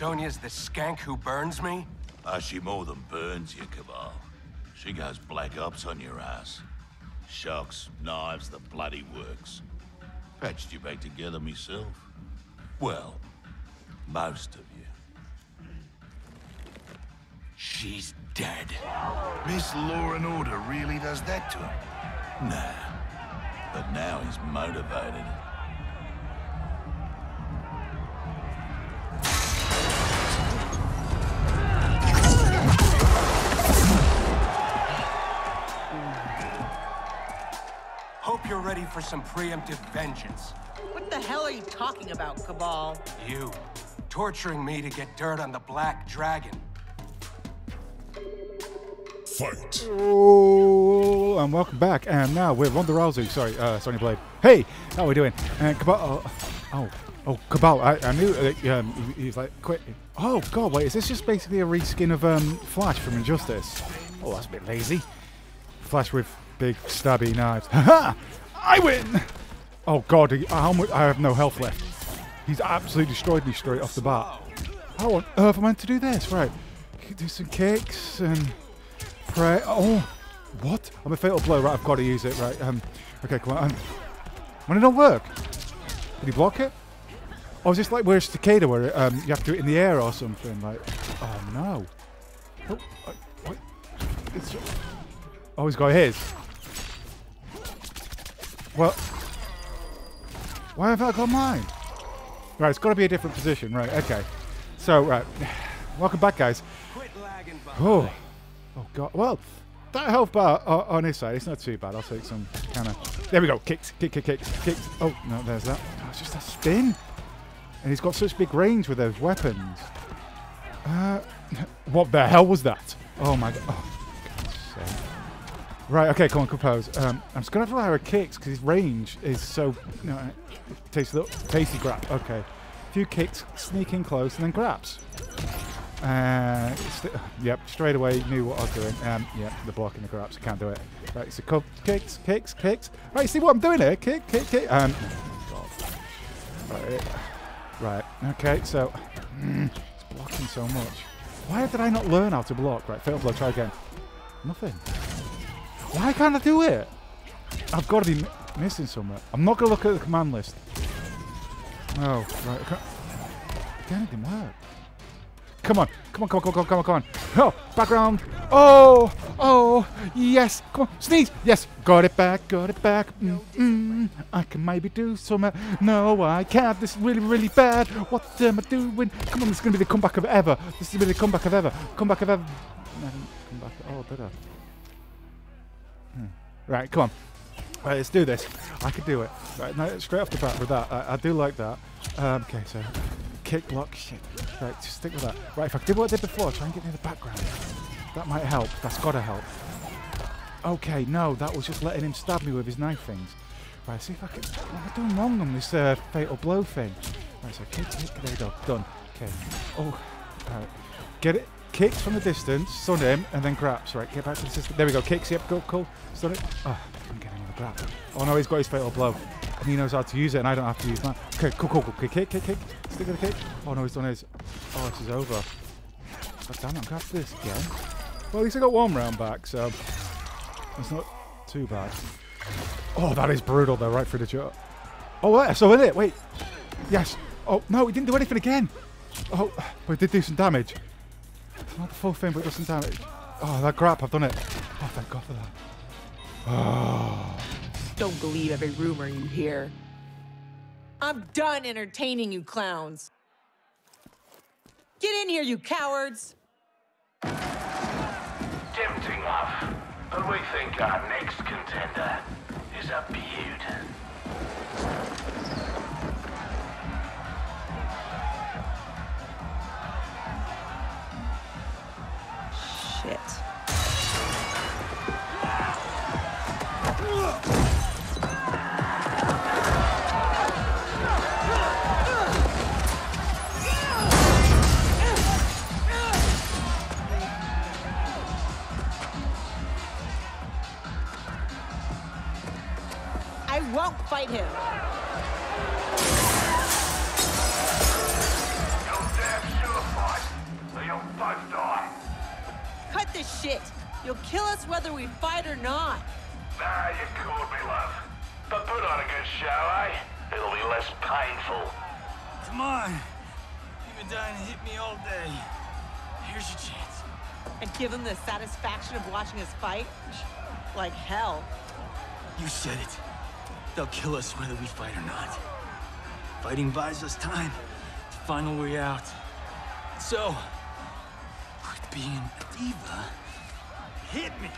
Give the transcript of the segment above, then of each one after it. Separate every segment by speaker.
Speaker 1: So Sonya's the skank who burns me?
Speaker 2: Ah, she more than burns you, Kabal. She goes black ops on your ass. Shocks, knives, the bloody works. Patched you back together myself. Well, most of you.
Speaker 1: She's dead.
Speaker 3: Miss Law and Order really does that to him?
Speaker 2: Nah. But now he's motivated.
Speaker 1: Ready for some preemptive vengeance.
Speaker 4: What the hell are you talking about, Kabal?
Speaker 1: You, torturing me to get dirt on the Black Dragon.
Speaker 5: Fight.
Speaker 6: Oh, and welcome back. And now we're Ronda Rousey. Sorry, uh, Sonya Blade. Hey, how are we doing? And Kabal. Oh, oh, oh Kabal. I, I knew uh, um, he, he was like, quit. Oh God, wait. Is this just basically a reskin of um, Flash from Injustice? Oh, that's a bit lazy. Flash with big stabby knives. Ha Ha I win. Oh God, how much? I have no health left. He's absolutely destroyed me straight off the bat. How on earth am I meant to do this? Right, do some kicks and pray. Oh, what? I'm a fatal blow. Right, I've got to use it. Right. Um. Okay, come on. Um, when it don't work, did he block it? Or is this like where's Cicada where um, you have to do it in the air or something? Like, oh no. Oh, uh, oh, he's got his. Well, why have I got mine? Right, it's got to be a different position. Right, okay. So, right. Welcome back, guys. Oh, oh God. Well, that health bar uh, on his side, it's not too bad. I'll take some kind of. There we go. Kicks, kick, kick, kicks, kicks. Oh no, there's that. Oh, it's just a spin. And he's got such big range with those weapons. Uh, what the hell was that? Oh my God. Oh. Right, okay, come on, compose. Um, I'm just gonna have to allow her kicks because his range is so. You know, tasty little tasty grab. Okay, a few kicks, sneak in close, and then grabs. Uh, yep, straight away knew what I was doing. Um, yep, the blocking the grabs, I can't do it. Right, so kicks, kicks, kicks. Right, see what I'm doing here? Kick, kick, kick. Um. Right, right, okay, so mm, it's blocking so much. Why did I not learn how to block? Right, fatal blow, try again. Nothing. Why can't I do it? I've got to be mi- missing somewhere. I'm not going to look at the command list. Oh, right. Again, it didn't work. Come on, come on, come on, come on, come on, come on. Oh, background. Oh, oh, yes. Come on, sneeze. Yes, got it back, got it back. Mm, mm, I can maybe do some. No, I can't. This is really, really bad. What am I doing? Come on, this is going to be the comeback of ever. This is going to be the comeback of ever. Comeback of ever. No, Comeback. Oh, did I? Right, come on. Right, let's do this. I could do it. Right, now straight off the bat with that. I, I do like that. Um, okay, so kick, lock, shit. Right, just stick with that. Right, if I did what I did before, try and get near the background. That might help. That's got to help. Okay, no, that was just letting him stab me with his knife things. Right, see if I can. What am I doing wrong on this uh, fatal blow thing? Right, so kick, kick, there you go. Done. Okay. Oh. Get it. Kicks from the distance, stun him, and then grabs. Right, get back to the system. There we go. Kicks, yep, go, cool. Stun it. Oh, ah, I'm getting with the grab. Oh no, he's got his fatal blow. And he knows how to use it, and I don't have to use mine. Okay, cool, cool, cool. Okay, kick, kick, kick. Stick with the kick. Oh no, he's done his. Oh, this is over. God damn it, I'm going this again. Well, at least I got one round back, so. It's not too bad. Oh, that is brutal, though, right through the jaw. Oh, wait, so in it. Wait. Yes. Oh, no, he didn't do anything again. Oh, but he did do some damage. It's not the full thing, but it does some damage. Oh, that grab, I've done it. Oh, thank God for that. Oh.
Speaker 4: Don't believe every rumor you hear. I'm done entertaining you clowns. Get in here, you cowards!
Speaker 3: Tempting enough. But we think our next contender is a beaut.
Speaker 4: Shit.
Speaker 3: Painful.
Speaker 5: Come on. You've been dying to hit me all day. Here's your chance.
Speaker 4: And give them the satisfaction of watching us fight? Like hell.
Speaker 5: You said it. They'll kill us whether we fight or not. Fighting buys us time to find a way out. So, with being a diva, hit me.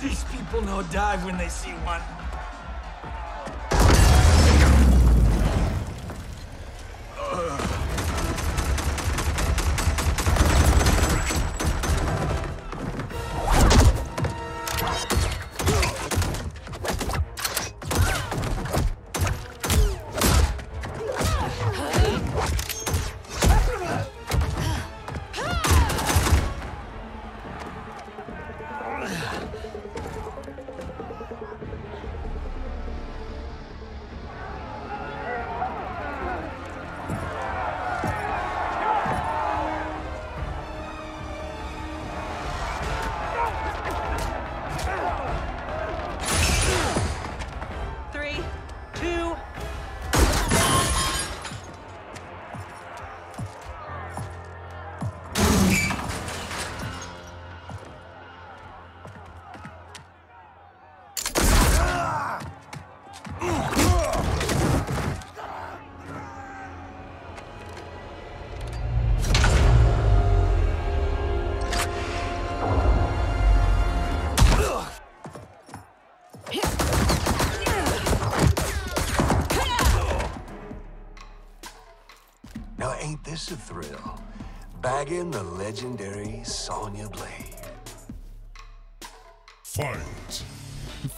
Speaker 5: These people know dive when they see one.
Speaker 3: Now, a thrill? Bagging the legendary Sonya Blade.
Speaker 7: Fight.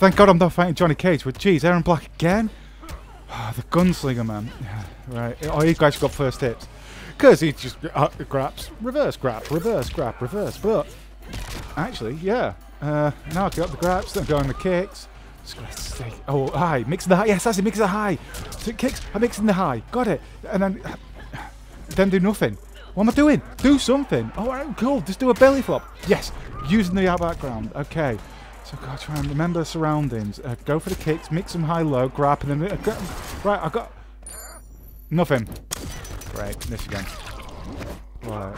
Speaker 6: Thank God I'm not fighting Johnny Cage, but geez, Erron Black again? Ah, the gunslinger, man. Yeah, right. Oh, you guys got first hits. Because he just uh, grabs, reverse grab, reverse grab, reverse. But, actually, yeah. Uh, now I got the grabs, then going the kicks. Just gonna stay. Oh, high. Mix the high. Yes, that's it. Mix the high. So kicks. I'm mixing the high. Got it. And then, then do nothing. What am I doing? Do something. Oh, cool. Just do a belly flop. Yes. Using the out background. Okay. So to try and remember the surroundings. Uh, go for the kicks. Mix them high low. Grab and then. Uh, right. I got nothing. Right. Miss again. Right.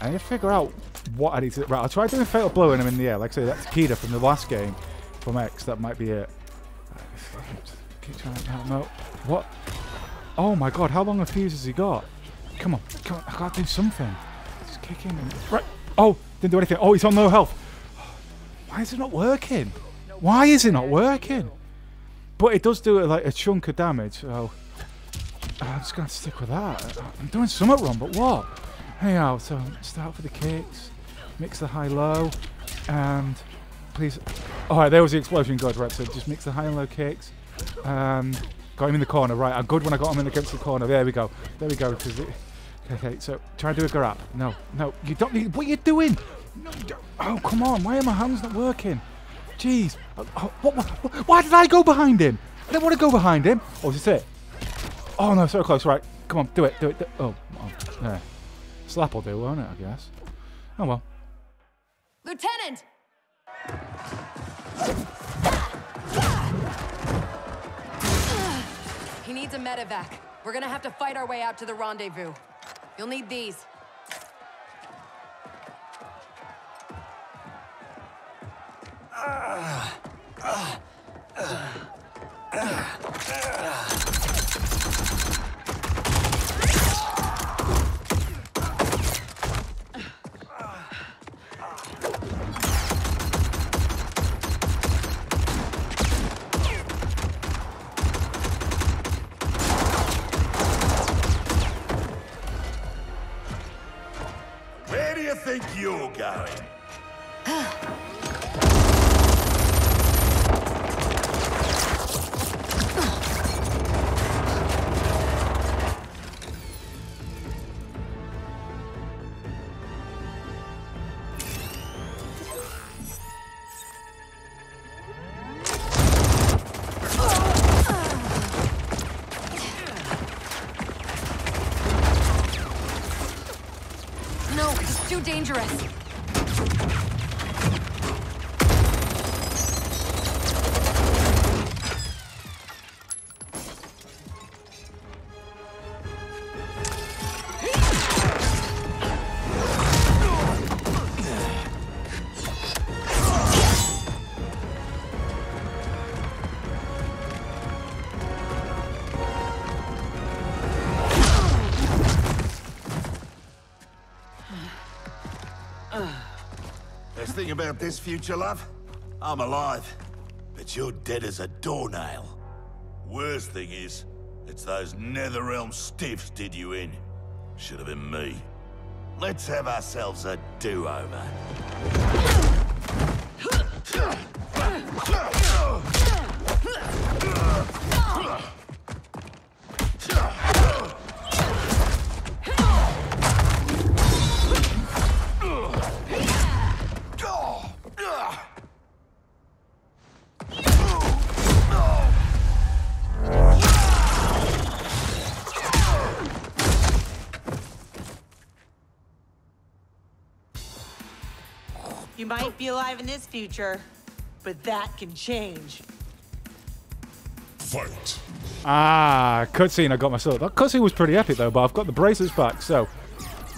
Speaker 6: I need to figure out what I need to. Right. I'll try doing fatal blow when I'm in the air. Like I say, that's Kida from the last game from X. That might be it. Keep trying. No, no. What? Oh my god, how long a fuse has he got? Come on, come on, I gotta do something. Just kick in. Right. Oh, didn't do anything. Oh, he's on low health. Why is it not working? Why is it not working? But it does do like a chunk of damage, so. I'm just gonna stick with that. I'm doing something wrong, but what? Anyhow, so start for the kicks, mix the high low, and please. Alright, there was the explosion god, right? So just mix the high and low kicks. Um, got him in the corner, right? I'm good when I got him in against the corner. There we go. There we go. okay, so try and do a grab. No, no, you don't need. What are you doing? No, oh, come on. Why are my hands not working? Jeez. Oh, oh, what, what, what- why did I go behind him? I didn't want to go behind him. Oh, is this it? Oh, no, so close. Right. Come on, do it. Do it. Do it. Oh, oh, there. Slap will do, won't it, I guess? Oh, well.
Speaker 8: Lieutenant! He needs a medevac. We're gonna have to fight our way out to the rendezvous. You'll need these.
Speaker 2: Where you're going?
Speaker 8: No, it's too dangerous.
Speaker 2: About this future, love? I'm alive. But you're dead as a doornail. Worst thing is, it's those Netherrealm stiffs did you in. Should have been me. Let's have ourselves a do-over.
Speaker 4: You might be alive in this future, but that can change.
Speaker 7: Fight.
Speaker 6: Ah, cutscene. I got myself. That cutscene was pretty epic though, but I've got the bracelets back, so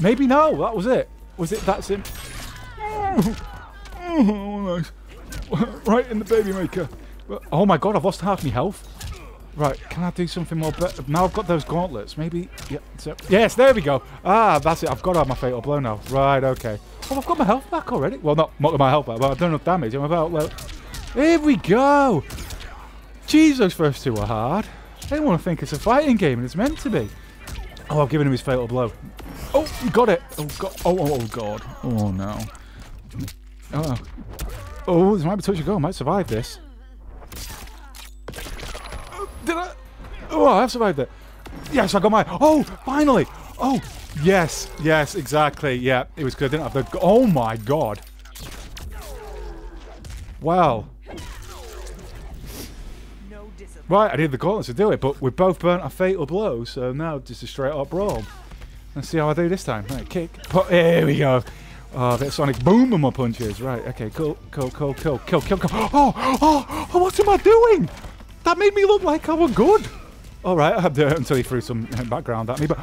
Speaker 6: maybe no. That was it. Was it that simple? Oh, nice. Right in the baby maker. Oh my god, I've lost half my health. Right, can I do something more? Now I've got those gauntlets. Maybe. Yeah. So, yes, there we go. Ah, that's it. I've got to have my fatal blow now. Right. Okay. Oh, I've got my health back already. Well, not not my health back, but I've done enough damage. I'm about. Like, here we go. Jeez, those first two are hard. Didn't want to think it's a fighting game, and it's meant to be. Oh, I've given him his fatal blow. Oh, got it. Oh, God. Oh, oh, oh, God. Oh, no. Oh. Oh, this might be touch and go. I might survive this. Did I? Oh, I have survived it. Yes, I got my. Oh, finally. Oh, yes, yes, exactly. Yeah, it was good. I didn't have the. Oh my god. Well. Right, I need the gauntlets to do it, but we both burnt a fatal blow, so now just a straight up brawl. Let's see how I do this time. Right, kick. Put, here we go. Oh, of sonic boom on my punches. Right, okay, cool, cool, cool, cool, kill, kill, kill. Oh, oh, oh, what am I doing? That made me look like I was good. All right, I until he threw some uh, background at me, but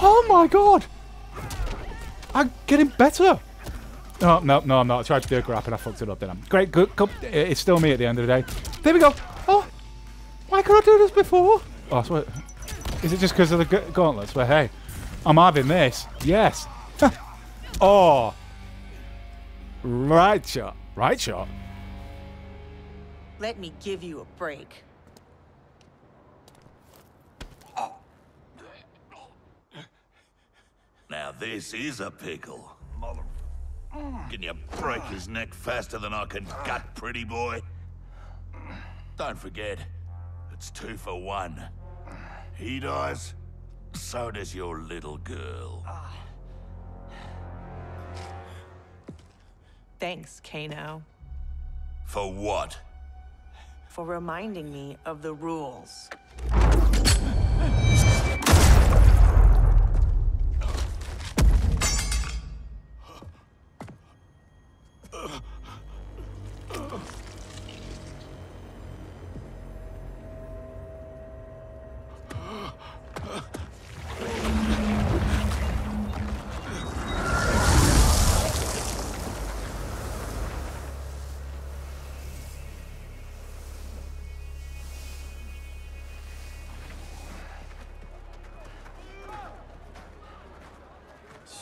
Speaker 6: oh my god, I'm getting better. Oh no, no, I'm not. I tried to do a grab and I fucked it up. Then I'm great. Good. good. Uh, it's still me at the end of the day. There we go. Oh, why could I do this before? Oh, I swear. Is it just because of the gauntlets? Well, hey, I'm having this. Yes. oh. Right shot. Right shot.
Speaker 4: Let me give you a break.
Speaker 2: Now this is a pickle. Can you break his neck faster than I can gut, pretty boy? Don't forget, it's two for one. He dies, so does your little girl.
Speaker 4: Thanks, Kano,
Speaker 2: For what?
Speaker 4: for reminding me of the rules.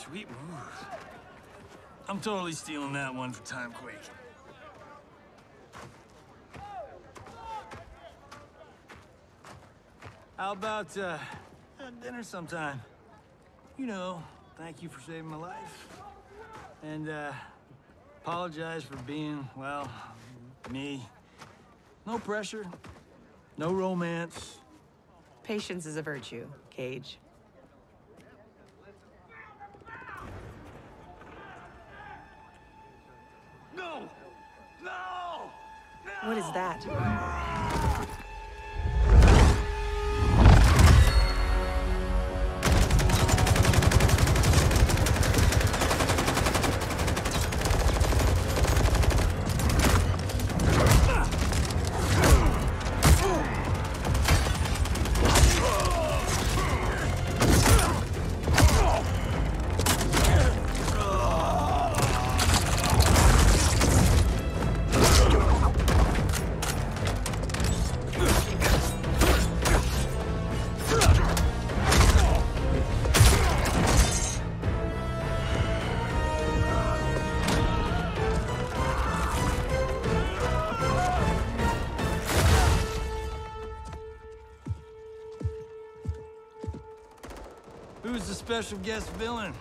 Speaker 5: Sweet move. I'm totally stealing that one for Timequake. How about, uh, dinner sometime? You know, thank you for saving my life. And, uh, apologize for being, well, me. No pressure, no romance.
Speaker 4: Patience is a virtue, Cage. What is that?
Speaker 5: Special guest villain?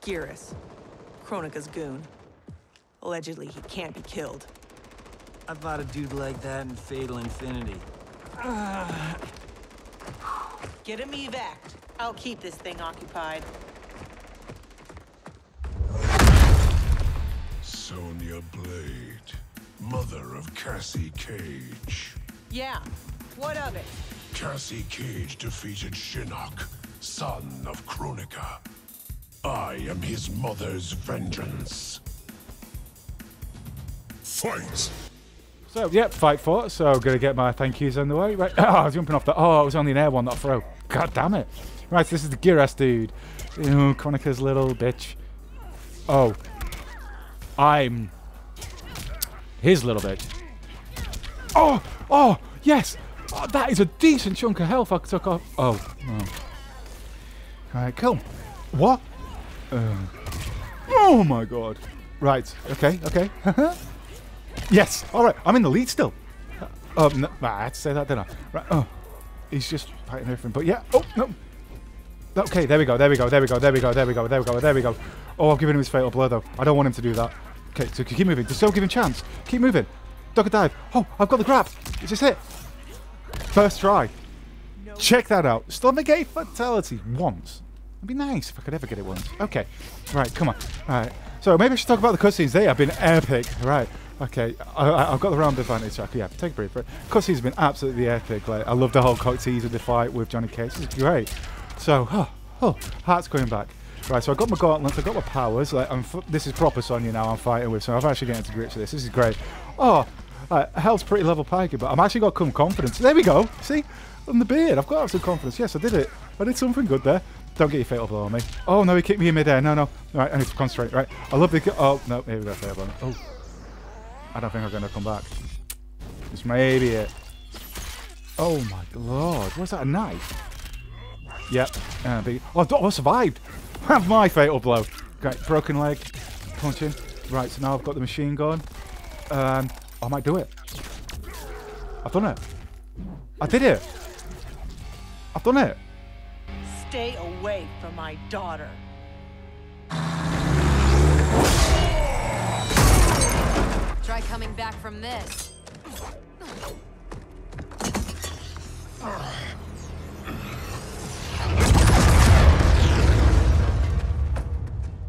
Speaker 4: Geras, Kronika's goon. Allegedly, he can't be killed.
Speaker 5: I fought a dude like that in Fatal Infinity.
Speaker 4: Get him evac. I'll keep this thing occupied.
Speaker 3: Sonya Blade, mother of Cassie Cage.
Speaker 4: Yeah, what of it?
Speaker 3: Cassie Cage defeated Shinnok, son of Kronika. I am his mother's vengeance. Fight!
Speaker 6: So, yep, fight for it. So, gonna get my thank yous on the way. Right. Oh, I was jumping off the. Oh, it was only an air one, a throw. God damn it. Right, this is the Geras dude. Ew, Kronika's little bitch. Oh. I'm his little bitch. Oh, oh, yes. Oh, that is a decent chunk of health I took off. Oh, oh. Alright, cool. What? Uh, oh my god. Right, okay, okay. yes, alright, I'm in the lead still. Uh, Oh, no, I had to say that, didn't I? Right, oh. He's just fighting everything, but yeah. Oh, no. Okay, there we go, there we go, there we go, there we go, there we go, there we go, there we go. Oh, I've given him his fatal blow though. I don't want him to do that. Okay, so keep moving. Just don't give him chance. Keep moving. Duck a dive. Oh, I've got the grab. Is this it? First try. Check that out. Still negate fatality once. It'd be nice if I could ever get it once. Okay. Right, come on. Alright. So maybe I should talk about the cutscenes. They have been epic. Right. Okay. I, I've got the round advantage. Okay, yeah, take a breath. Right. Cutscenes have been absolutely epic. Like, I love the whole cutscenes of the fight with Johnny Cage. Is great. So, oh, oh, heart's going back. Right, so I've got my gauntlets, I've got my powers. Like, I'm this is proper Sonya now I'm fighting with, so I've actually getting to grips with this. This is great. Oh, uh, hell's pretty level pikey, but I'm actually got some confidence. There we go. See? On the beard. I've got some confidence. Yes, I did it. I did something good there. Don't get your fatal blow on me. Oh, no, he kicked me in midair. No, no. Right, I need to concentrate. Right. I love the... Oh, no, here we go. Fatal blow. Oh. I don't think I'm going to come back. This may be it. Oh, my lord. Was that, a knife? Yep. Uh, big. Oh, I survived. Have my fatal blow. Great. Broken leg. Punching. Right, so now I've got the machine gun. Um, I might do it. I've done it. I did it. I've done it.
Speaker 4: Stay away from my daughter.
Speaker 8: Try coming back from this.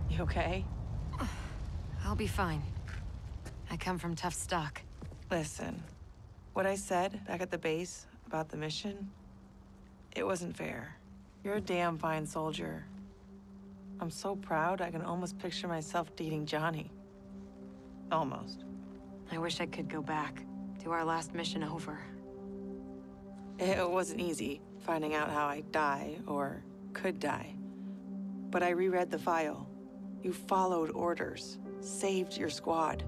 Speaker 4: You okay?
Speaker 8: I'll be fine. I come from tough stock.
Speaker 4: Listen, what I said back at the base about the mission, it wasn't fair. You're a damn fine soldier. I'm so proud I can almost picture myself dating Johnny. Almost.
Speaker 8: I wish I could go back. Do our last mission over.
Speaker 4: It wasn't easy finding out how I'd die or could die. But I reread the file. You followed orders, saved your squad.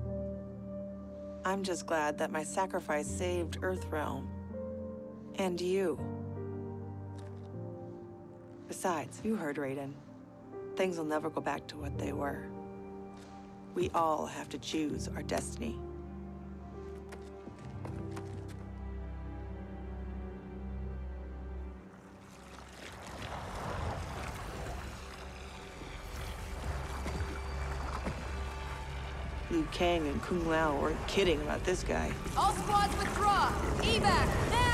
Speaker 4: I'm just glad that my sacrifice saved Earthrealm. And you. Besides, you heard Raiden. Things will never go back to what they were. We all have to choose our destiny. Liu Kang and Kung Lao weren't kidding about this guy.
Speaker 8: All squads withdraw! Evac!